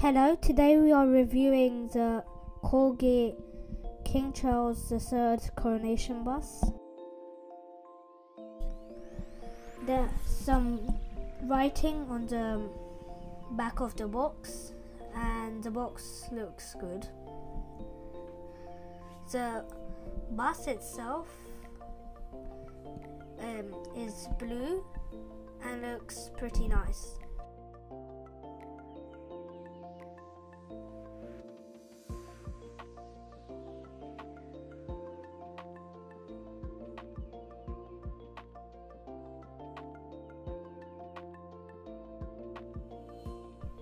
Hello, today we are reviewing the Corgi King Charles III coronation bus. There's some writing on the back of the box and the box looks good. The bus itself um, is blue and looks pretty nice.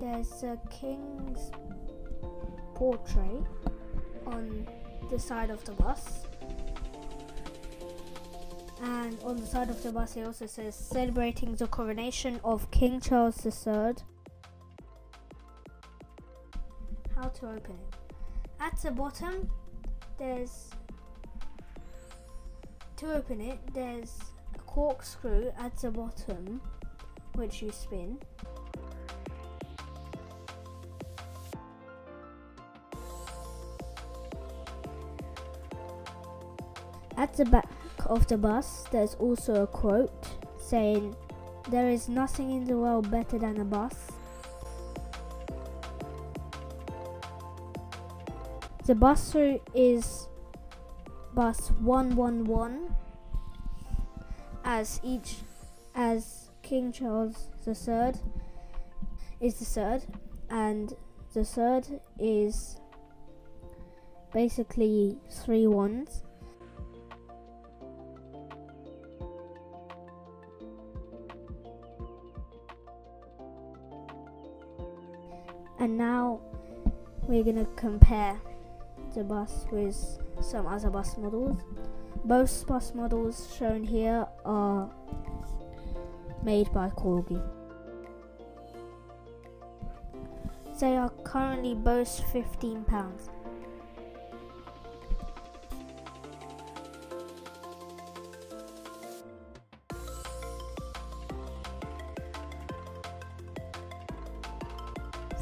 There's a king's portrait on the side of the bus. And on the side of the bus, it also says celebrating the coronation of King Charles III. How to open it? At the bottom, there's to open it, there's a corkscrew at the bottom which you spin. At the back of the bus, there's also a quote saying, There is nothing in the world better than a bus. The bus route is bus 111 as each as King Charles III is the third and the third is basically three ones and now we're gonna compare the bus with some other bus models. Both bus models shown here are made by Corgi. They are currently both £15.